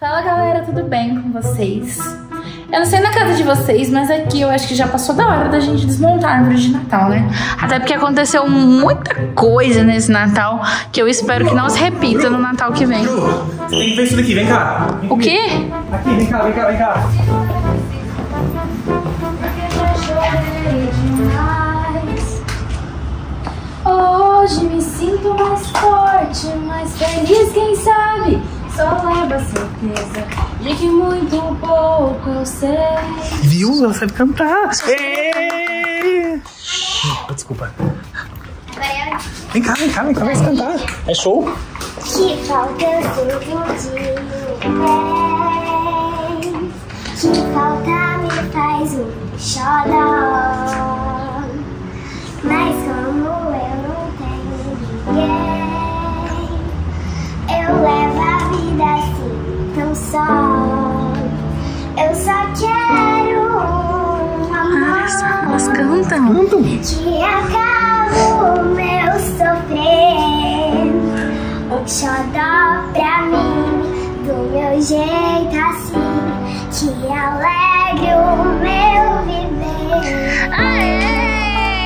Fala galera, tudo bem com vocês? Eu não sei na casa de vocês, mas aqui eu acho que já passou da hora da gente desmontar a árvore de Natal, né? Até porque aconteceu muita coisa nesse Natal que eu espero que não se repita no Natal que vem. Tem que ver isso daqui, vem cá. O quê? Aqui, vem cá, vem cá, vem cá. Hoje me sinto mais forte, mais feliz, quem sabe? Só leva a certeza de que muito pouco eu sei. Viu? Ela sabe cantar. Ê! Desculpa. Vem cá, vem cá, vem cá, vai cantar. É show? Que falta todo dia vem Que falta me faz um chorar Mas só Eu só quero um amor Elas cantam. Cantam. que acaba o meu sofrer. Um xodó pra mim, do meu jeito assim, que alegre o meu viver. Aê!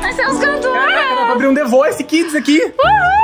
Nós somos cantoras! abrir um The Voice Kids aqui. Uhul!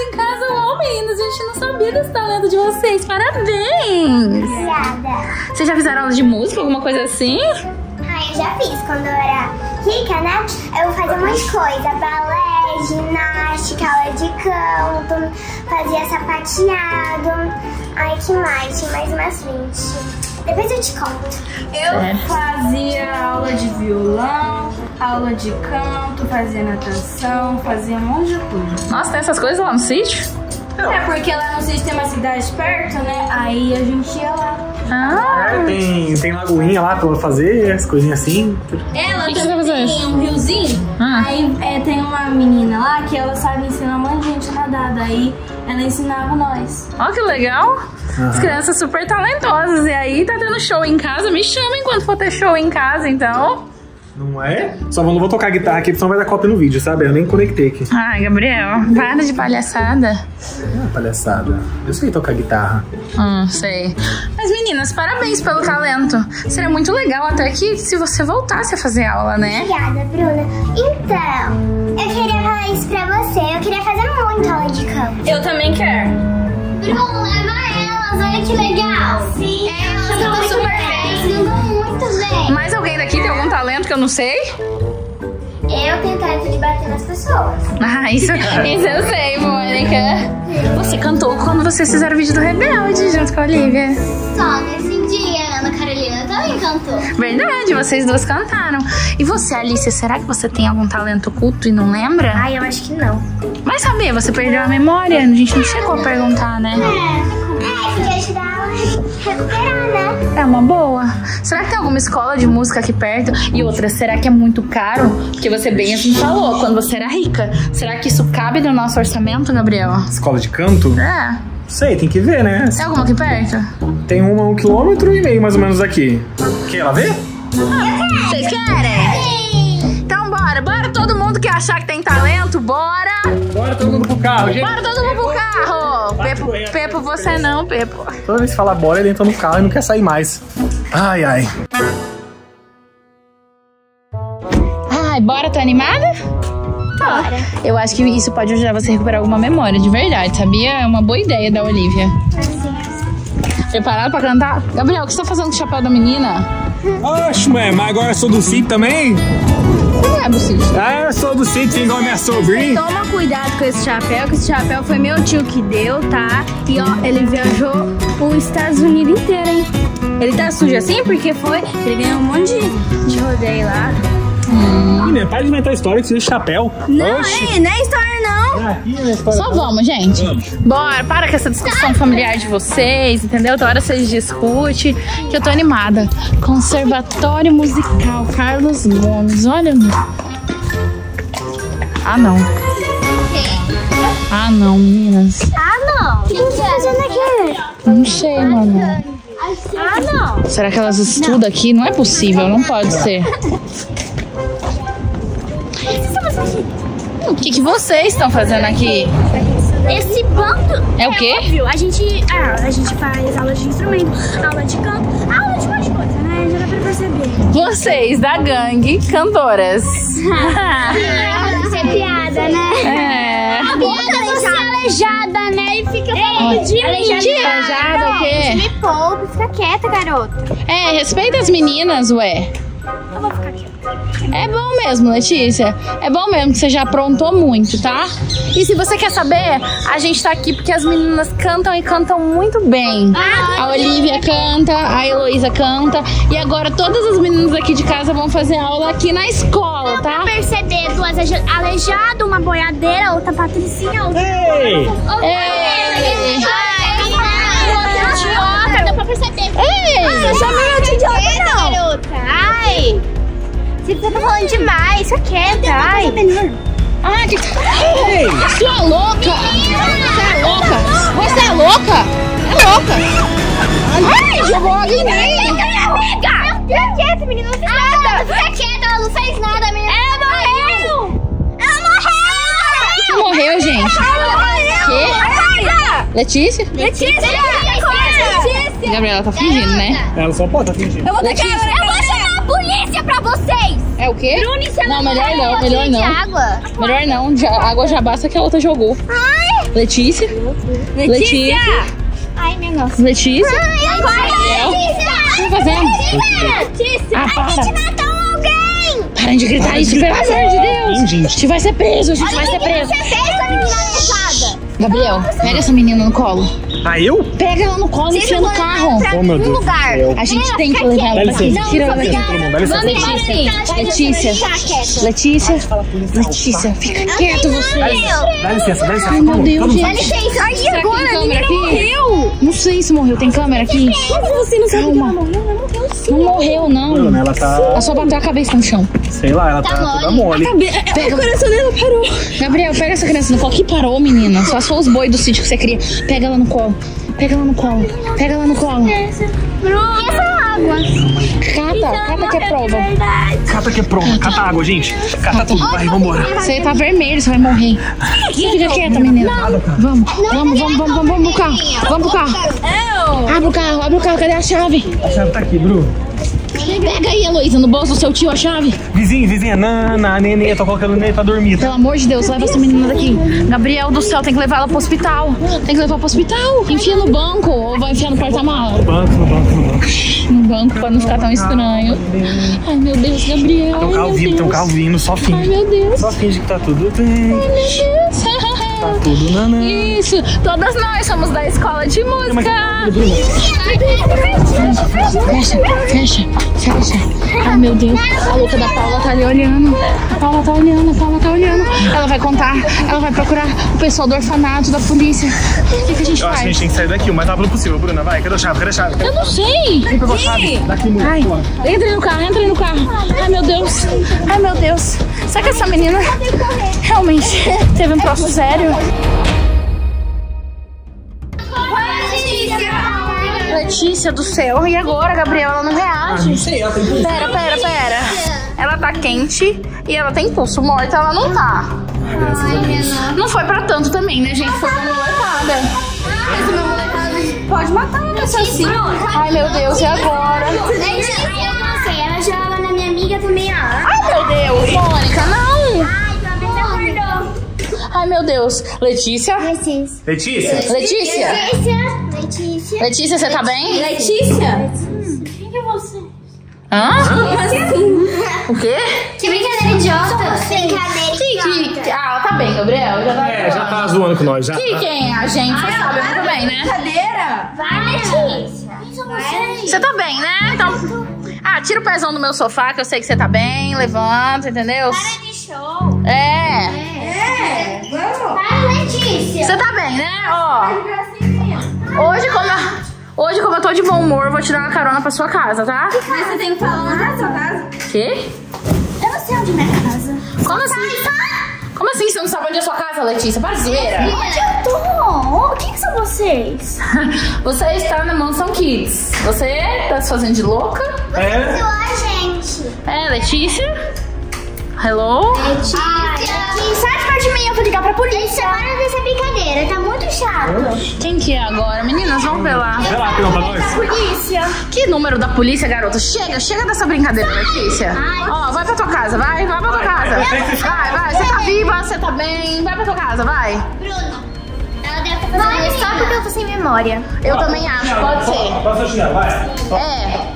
Em casa. Uau, meninas, a gente não sabia desse talento de vocês. Parabéns! Obrigada. Vocês já fizeram aula de música, alguma coisa assim? Ah, eu já fiz quando eu era rica, né? Eu fazia um monte de coisa: balé, ginástica, aula de canto, fazia sapateado. Ai, que mais? Tinha mais umas 20. Depois eu te conto. Eu Eu fazia aula de violão, aula de canto, fazia natação, fazia um monte de coisa. Nossa, tem essas coisas lá no sítio? É porque lá no sítio tem uma cidade perto, né? Aí a gente ia lá. Ah, É, tem, tem lagoinha lá pra fazer, as coisinhas assim. Ela que que fazer? tem um riozinho. Ah. Aí é, tem uma menina lá que ela sabe ensinar um monte de gente a nadar. Daí ela ensinava nós. ó que legal. As crianças super talentosas. E aí, tá tendo show em casa? Me chama enquanto for ter show em casa, então. Não é? Só não vou tocar guitarra aqui, porque senão vai dar cópia no vídeo, sabe? Eu nem conectei aqui. Ai, Gabriel, para de palhaçada. Ah, palhaçada. Eu sei tocar guitarra. Hum, sei. Mas meninas, parabéns pelo talento. Seria muito legal até que se você voltasse a fazer aula, né? Obrigada, Bruna. Então, eu queria falar isso pra você. Eu queria fazer muito aula de campo. Eu também quero. Bruna, leva elas, olha que legal. Sim, elas estão super bem. Andam muito bem. Mais alguém daqui tem algum talento que eu não sei? Eu tenho talento de bater nas pessoas. Ah, isso, isso eu sei, Mônica. Você cantou quando vocês fizeram o vídeo do Rebelde junto com a Olivia. Só nesse dia, a Ana Carolina também cantou. Verdade, vocês duas cantaram. E você, Alice, será que você tem algum talento oculto e não lembra? Ai, eu acho que não. Vai saber, você perdeu a memória. A gente não chegou a perguntar, né? É, é podia ajudar ela a recuperar, né? É uma boa. Será que tem alguma escola de música aqui perto? E outra, será que é muito caro? Porque você bem assim falou, quando você era rica. Será que isso cabe no nosso orçamento, Gabriel? Escola de canto? É. Sei, tem que ver, né? Tem alguma aqui perto? Tem uma um quilômetro e meio mais ou menos daqui. Quer ela ver? Vocês querem? Então bora, bora todo mundo que achar que tem talento, bora! Bora todo mundo pro carro, gente. Bora todo mundo pro carro! Pepo, você não, Pepo. Toda vez que fala bora, ele entra no carro e não quer sair mais. Ai, ai. Ai, bora, tá animada? Bora. Eu acho que isso pode ajudar você a recuperar alguma memória, de verdade, sabia? É uma boa ideia da Olivia. Preparado pra cantar? Gabriel, o que você tá fazendo com o chapéu da menina? Oxe, mãe, mas agora eu sou do sítio também? Não é, Bucite. Ah, eu sou do sítio igual minha sobrinha. Toma cuidado com esse chapéu, que esse chapéu foi meu tio que deu, tá? E ó, ele viajou os Estados Unidos inteiro, hein? Ele tá sujo assim porque foi. Ele ganhou um monte de, de rodeio lá. Menina, para de inventar história que usa chapéu. Não, Oxe. é, não é história, Só vamos, gente. Bora, para com essa discussão familiar de vocês, entendeu? Toda hora vocês discutem, que eu tô animada. Conservatório Musical Carlos Gomes, olha. Ah, não. Ah, não, meninas. Ah, não. O que você tá fazendo aqui? Não sei, mano. Ah, não. Será que elas estudam aqui? Não é possível, não pode ser. O que, que vocês estão fazendo aqui? Esse bando É o quê? óbvio. A gente, ah, a gente faz aula de instrumento, aula de canto, aula de de coisa, né? Já dá pra perceber. Vocês da gangue cantoras. Isso é piada, né? É. Piada você é aleijada, né? E fica falando de. Aleijada o quê? Me poupe, fica quieta, garota. É, respeita as meninas, ué. Eu vou ficar quieta. É bom mesmo, Letícia. É bom mesmo que você já aprontou muito, tá? E se você quer saber, a gente tá aqui porque as meninas cantam e cantam muito bem. A Olivia canta, a Heloísa canta. E agora todas as meninas aqui de casa vão fazer aula aqui na escola, tá? Perceber duas aleijadas, uma boiadeira, outra patricinha, outra... Ei! Ei! Outra idiota, dá pra perceber. Ei! Eu chamei outra idiota, não. garota. Ai. Você tá falando demais, fica quieta, ai. Ah, que... Ei! Sua louca! Você é louca! Você é louca! É louca! Ai, jogou alguém nele! Amiga! Fica quieta, menina, não fez nada. Fica quieta, ela não fez nada, menina. Ela morreu! Ela morreu! Você morreu, gente? Quê? Letícia? Letícia! Letícia! Gabriela tá fingindo, né? Ela só pode tá fingindo. Eu vou ter que... polícia pra vocês! É o quê? Bruni, você Não, melhor não, melhor não. água. Melhor não, já, a água já basta que a outra jogou. Ai! Letícia? Letícia? Ai, minha nossa. Letícia? Ai, agora? Letícia! O que tá fazendo? Letícia! Ah, A gente matou alguém! Parem de gritar isso, pelo amor de Deus! A gente vai ser preso, a gente vai ser preso. Você fez a menina aleijada! Gabriel, pega essa menina no colo. Ah, eu? Pega ela no colo e enfia no carro. Oh, meu Deus lugar. céu. A gente tem que levar ela licença. Tira ela daqui. todo mundo. Dá licença. Letícia. Letícia. Letícia. Letícia, fica quieto você. Dá licença, dá licença. Ai, todo meu mundo, Deus, mundo. Dá gente. licença! Que agora? tem A câmera menina aqui? morreu! Não sei se morreu. Tem câmera aqui? Como você não sabe Calma. que ela morreu? Ela morreu sim. Não morreu, não. Ela tá, Ela só bateu a cabeça no chão. sei lá, ela tá toda mole. Pega. O coração dela parou. Gabriel, pega essa criança no colo. Que parou, menina. Só se for os boi do sítio que você cria. Pega ela no colo. Pega ela no colo. Pega ela no colo. Bruna! E essa água? Cata, cata que é prova. Verdade. Cata que é pronto, cata água, gente. Cata tudo, vai, vambora. Você tá vermelho, você vai morrer. Fica quieta, menina. Vamos, vamos, vamos, vamos, vamos, vamos pro carro. Vamos pro carro. Abre o carro, abre o carro. Cadê a chave? A chave tá aqui, Bru. Pega aí, Heloísa, no bolso do seu tio a chave. Vizinho, vizinha, Nana, eu tô colocando neném pra dormir. tá? Pelo amor de Deus, leva essa menina daqui. Gabriel do céu, tem que levar ela pro hospital. Tem que levar pro hospital. Enfia no banco ou vai enfiar no porta-mala? No banco, no banco, no banco. No banco pra não ficar tão estranho. Ai, meu Deus, Gabriel. Tem um Ai, carro vindo, tem um carro vindo, só Ai, finge. meu Deus. Só finge que tá tudo bem. Meu Deus. Tá tudo nanã. Isso, todas nós somos da escola de música. Fecha, fecha, fecha. Ai, meu Deus. A louca da Paula tá ali olhando. A Paula tá olhando, a Paula tá olhando. Ela vai contar, ela vai procurar o pessoal do orfanato, da polícia. O que, que a gente Eu acho que a gente faz? tem que sair daqui o mais rápido possível, Bruna. Vai, cadê a chave? Cadê a chave? Eu não sei. Quem pegou a chave? Daqui, muito. Ai, entra aí no carro, entra aí no carro. Ai, meu Deus. Ai, meu Deus. Será que essa menina realmente teve um troço sério? Letícia do céu. E agora, Gabriela, ela não reage. Não sei, ela tem que Pera, pera, pera. Ela tá quente e ela tem pulso. Morta ela não tá. Não foi pra tanto também, né, gente? Foi uma molecada. Essa minha molecada pode matar uma pessoa assim. Ai, meu Deus, e agora? Eu não sei, ela joga na minha amiga também, ó. Ai, meu Deus, Mônica, não. Ai, meu Deus. Letícia? Letícia. Letícia? Letícia? Letícia. Letícia. Letícia, você tá bem? Letícia? Hã? O quê? Que brincadeira idiota. Brincadeira Que, que, ah, ela tá bem, Gabriel. Já tá É, já tá zoando com nós, já. Que quem é a gente, você sabe muito bem, né? Cadeira? Vai, Letícia. Vai. Você tá bem, né? Então. Ah, tira o pezão do meu sofá, que eu sei que você tá bem. Levanta, entendeu? Para de show. É. É. Você tá bem, né? Ó. Hoje, como eu, hoje, como eu tô de bom humor, eu vou te dar uma carona pra sua casa, tá? Mas você tem que falar onde é a sua casa. Quê? Eu não sei onde é minha casa. Como assim? Como assim você não sabe onde é a sua casa, Letícia? Zoeira. Onde eu tô? Quem que são vocês? Você está na Mansão Kids. Você tá se fazendo de louca? É? Sou a gente. É, Letícia? Hello? Letícia. Sabe perto de mim, eu vou ligar pra polícia. Para dessa brincadeira, tá muito chato. Quem que é agora? Meninas, vamos ver lá. Vai lá, pra nós. Polícia. Que número da polícia, garota? Chega, chega dessa brincadeira, Letícia. Ó, vai pra tua casa, vai, vai pra tua casa. Vai, vai, você tá viva, você tá bem. Vai pra tua casa, vai. Bruno, ela deve estar fazendo isso só porque eu tô sem memória. Eu também acho, pode ser. Passa o chinelo, vai. É,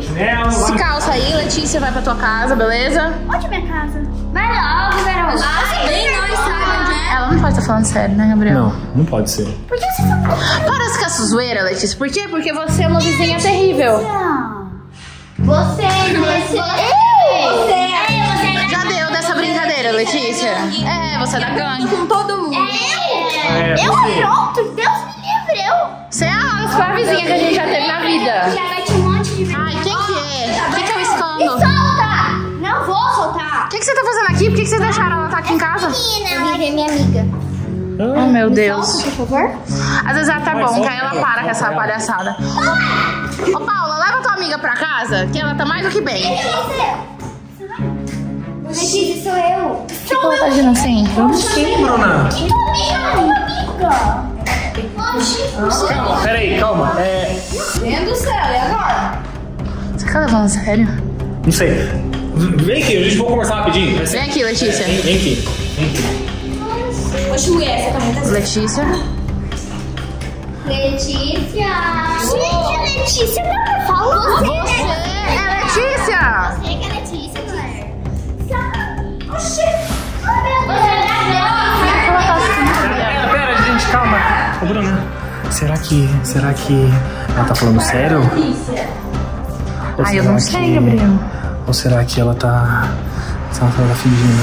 Se vai. calça aí, Letícia vai pra tua casa, beleza? Onde é minha casa? Vai logo, garoto. Ah, Nem nós onde é. Ela não pode estar falando sério, né, Gabriel? Não, não pode ser. Por que você tá Para com essa zoeira, Letícia. Por quê? Porque você é uma vizinha terrível. Você, você. Eu! Você! É, Já deu dessa brincadeira, Letícia? É, você é da gangue. Com todo mundo. É, Eu? você. Pronto, Deus me livre, eu! Você é a pior vizinha que a gente já teve na vida. Já monte de Ai, quem que é? O que, que é o Me escândalo? solta! Não vou soltar! O que, que você tá fazendo aqui? Por que, que vocês deixaram ela estar aqui em casa? Menina, ela é minha amiga. Oh, meu Deus. Por favor? Às vezes ela tá Vai, bom, solta que aí ela para solta com essa ela. palhaçada. Ô, Paula, leva tua amiga pra casa, que ela tá mais do que bem. Letícia, sou eu. Tipo, ela tá agindo assim? Sim, Bruna. Que amiga, Calma, peraí, calma. É. Dentro do céu, e agora? Você tá levando a sério? Não sei. Vem aqui, a gente vai conversar rapidinho. Vem aqui, Letícia. Vem, vem aqui. Vem aqui. Oxe, mulher, você também tá Letícia. Letícia. Gente, Letícia não fala. Você, Você é Letícia! Você que é Letícia, agora. Oxi. Deus. Pera, pera, gente, calma. Ô, Bruna, será que. Será que ela tá falando sério? Ou Ai, eu não sei, que- Gabriel. Ou será que ela tá. Será que ela tá fingindo?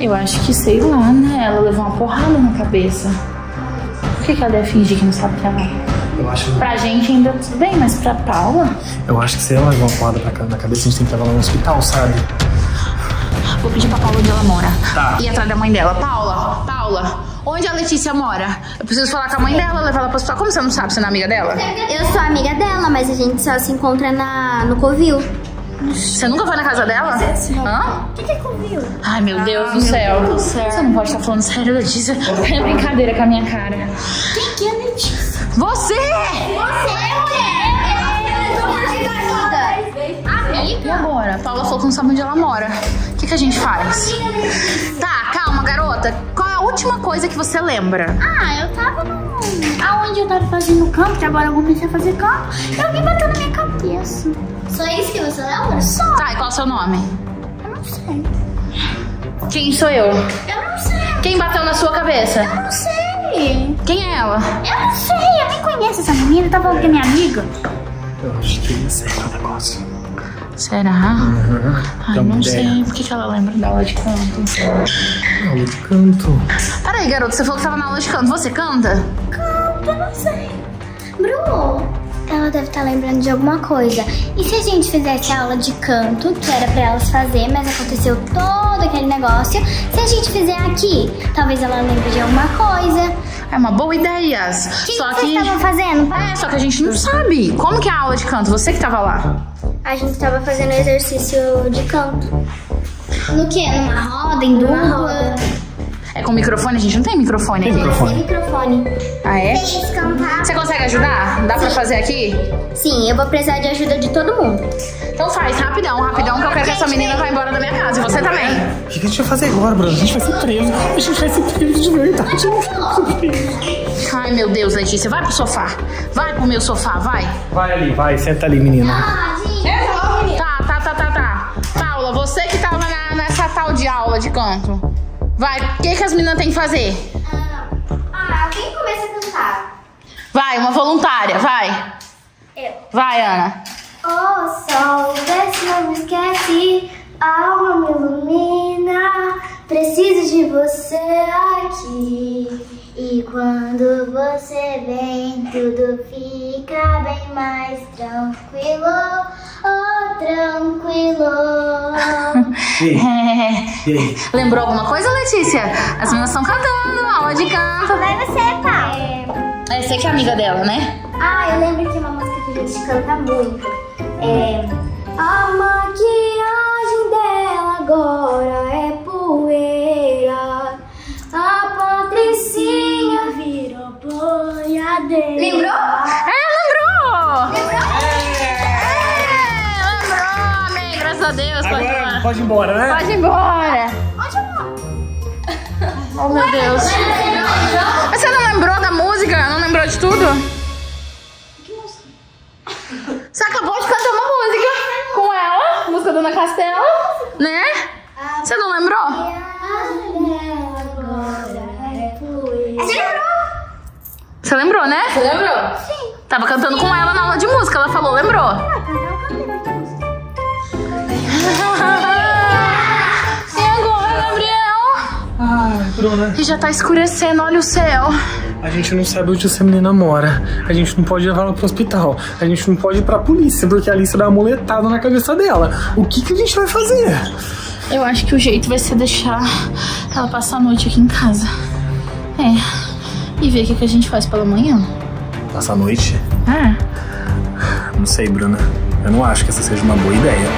Eu acho que, sei lá, né? Ela levou uma porrada na cabeça. Por que, que ela deve fingir que não sabe que ela é? Eu acho, Pra gente ainda tudo bem, mas pra Paula? eu acho que se ela levar uma porrada pra na cabeça, a gente tem que levar ela no hospital, sabe? Vou pedir pra Paula onde ela mora. Tá. Ir atrás da mãe dela. Paula, Paula, onde a Letícia mora? Eu preciso falar com a mãe dela, levar ela pro hospital. Como você não sabe? Você não é amiga dela? Eu sou amiga dela, mas a gente só se encontra na, no Covil. Você nunca foi na casa dela? Hã? O que, que é Covil? Ai, meu Deus do céu. Você não pode estar falando sério, Letícia. É brincadeira com a minha cara. Quem que é Letícia? Você! Você, mulher! Eu tô pedindo ajuda. E Amiga? agora? A Paula falou que não sabe onde ela mora. O que, a gente faz? Tá, calma, garota. Qual é a última coisa que você lembra? Ah, eu tava no... Aonde eu tava fazendo campo, que agora eu comecei a fazer campo, e alguém bateu na minha cabeça. Só isso que você lembra? Só. Tá, e qual é o seu nome? Eu não sei. Quem sou eu? Eu não sei. Quem bateu na sua cabeça? Eu não sei. Quem é ela? Eu não sei. Eu nem conheço essa menina. Tá falando que é minha amiga. Eu acho que isso é o negócio. Será? Ai, Tem uma não ideia. sei. Por que, que ela lembra da aula de canto? Aula de canto. Peraí, garoto, você falou que tava na aula de canto. Você canta? Canto, eu não sei. Bru, ela deve estar lembrando de alguma coisa. E se a gente fizesse aula de canto, que era pra elas fazer, mas aconteceu todo aquele negócio? Se a gente fizer aqui, talvez ela lembre de alguma coisa. É uma boa ideia. O que, Só que vocês que. estavam fazendo? É, só que a gente não sabe. Como que é a aula de canto? Você que tava lá. A gente tava fazendo exercício de canto. No quê? Numa roda, em dupla? É com microfone? A gente não tem microfone aqui. Microfone. Sem microfone. Ah, é? Eles cantavam. Você consegue ajudar? Dá pra fazer aqui? Sim, eu vou precisar de ajuda de todo mundo. Então faz, rapidão, rapidão, que eu quero que essa menina vá embora da minha casa. E você também. O que que a gente vai fazer agora, Bruno? A gente vai ser preso. A gente vai ser preso de verdade. Ai, meu Deus, Letícia, vai pro sofá. Vai pro meu sofá, vai. Vai ali, vai, senta ali, menina. Você que tava na- nessa tal de aula de canto. Vai, o que, que as meninas têm que fazer? Ah, quem começa a cantar? Vai, uma voluntária, vai. Eu. Vai, Ana. Oh, sol, vê se não me esquece. A alma me ilumina. Preciso de você aqui. E quando você vem, tudo fica bem mais tranquilo. Oh, tranquilo. Aí? É, aí? Lembrou alguma coisa, Letícia? As meninas estão cantando, aula de canto. Vai você, pá. É, você que é amiga dela, né? Ah, eu lembro que uma música que a gente canta muito. É. A maquiagem dela agora é poeira. Lembrou? É, lembrou! É, lembrou, amém. Graças a Deus. Pode ir Agora embora. pode ir embora, né? Pode ir embora. Onde eu vou? Oh, meu Deus. Mas você não lembrou da música? Não lembrou de tudo? Você acabou de cantar uma música com ela, música da Dona Castela, né? Você não lembrou? Você lembrou, né? Você lembrou? Sim. Tava cantando com ela na aula de música, ela falou, lembrou? E agora, Gabriel? Ai, Bruna, E já tá escurecendo, olha o céu. a gente não sabe onde essa menina mora. A gente não pode levar ela pro hospital. A gente não pode ir pra polícia, porque a Alice dá uma muletada na cabeça dela. O que, que a gente vai fazer? Eu acho que o jeito vai ser deixar ela passar a noite aqui em casa. É. E ver o que, que a gente faz pela manhã. Passa a noite? É. Não sei, Bruna. Eu não acho que essa seja uma boa ideia.